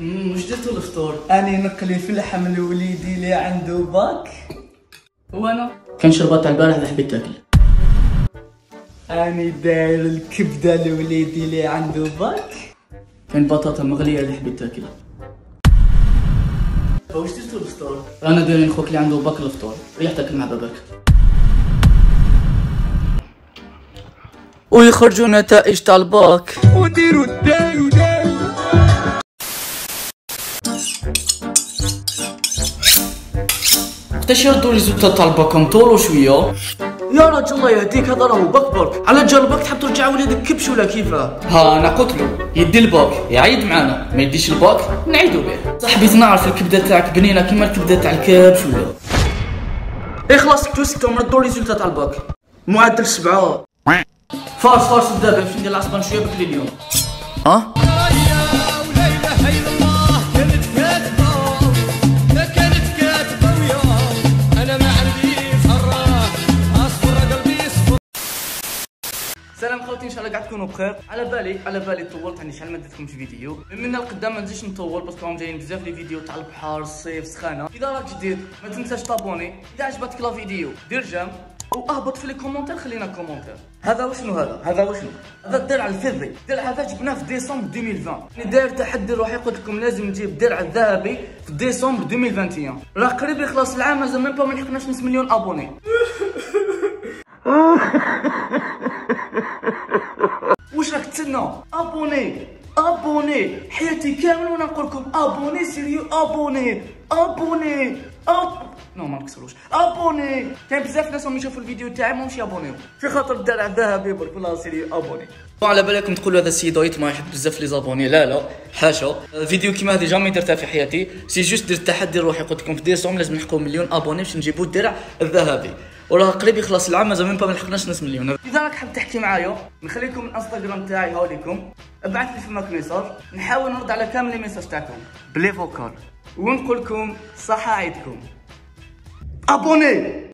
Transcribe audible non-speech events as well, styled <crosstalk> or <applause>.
واش درتو الفطور. اني نقلي في اللحم لوليدي اللي عنده باك. وأنا كان شربات تاع البارح اللي حبيت تاكل. اني داير الكبدة لوليدي اللي عنده باك. كان بطاطا مغلية اللي حبيت تاكلها واش درتو الفطور. أنا دايرين خوك اللي عنده باك الفطور. ريح تاكل مع باباك. ويخرجوا نتائج تاع الباك وديروا داروا يردوا ريزولتا تاع الباك نطولوا شوية يا رجل الله يهديك هذا راهو باك برك على الباك تحب ترجع وليدك كبش ولا كيفاه ها أنا قلت له يدي الباك يعيد معانا ما يديش الباك نعيدو به صاحبي نعرف الكبده تاعك بنينه كيما الكبده تاع الكبش ولا إيه خلاص توسكتو مردوا ريزولتا تاع الباك معدل سبعة فارس فارس دابا باش ندير العصبان شوية بكري اليوم ها ولا سلام خوتي ان شاء الله قاعد تكونوا بخير. على بالي على بالي طولت عندي شحال ما درتلكمش فيديو. من القدام ما نزيدش نطول parce que راهم جايين بزاف les vidéos تاع البحر الصيف سخانة. إذا راك جديد ما تنساش t'abonner. إذا عجبتك la vidéo دير j'aime. واهبط في les commentaires خلينا commentaire. هذا وشنو هذا؟ هذا وشنو هذا الدرع الفضي. الدرع هذا جبناه في ديسمبر 2020 يعني داير تحدي روحي قلت لكم لازم نجيب الدرع الذهبي في ديسمبر 2021 راه قريب يخلص العام مازال même pas ما لحقناش نص مليون abonnés. <laughs> واش راك تسنى؟ abonner abonner. حياتي كامل وأنا نقول لكم abonner sérieux abonner abonner. اب نو ما نكسروش. abonner. كاين بزاف ناس راهم يشوفوا الفيديو تاعي ماهمش يابونيو. في خاطر الدرع الذهبي برك والله sérieux abonner. على بالكم تقولوا هذا السيد وايت ما يحب بزاف les abonnés. لا لا حاشا. فيديو كيما هذه jamais درتها في حياتي. c'est juste درت تحدي روحي قلت لكم في ديسمبر لازم نحققوا مليون abonnés باش نجيبوا الدرع الذهبي. وراه قريب يخلص العام مازال pas ما لحقناش نص مليون. اذا راك حاب تحكي معايا نخليكم الانستغرام تاعي هاوليكم ابعث لي فماك message نحاول نرد على كامل les messages تاعكم. ب les vocal. ونقول لكم صحة عيدكم. abonner!